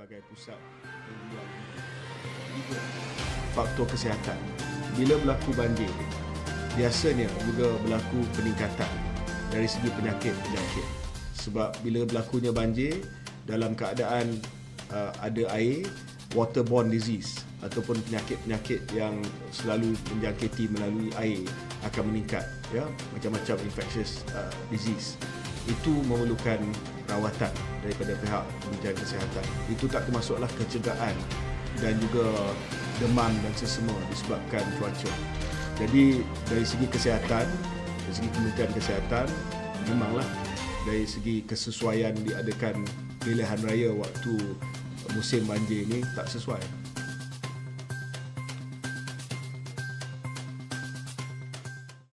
sebagai pusat faktor kesihatan. Bila berlaku banjir, biasanya juga berlaku peningkatan dari segi penyakit-penyakit. Sebab bila berlakunya banjir, dalam keadaan uh, ada air, waterborne disease ataupun penyakit-penyakit yang selalu menjangkiti melalui air akan meningkat ya macam-macam infectious uh, disease itu memerlukan rawatan daripada pihak Kementerian Kesihatan. Itu tak termasuklah pencegahan dan juga demam dan sesama disebabkan cuaca. Jadi dari segi kesihatan dari segi Kementerian Kesihatan memanglah dari segi kesesuaian diadakan pilihan raya waktu musim banjir ini tak sesuai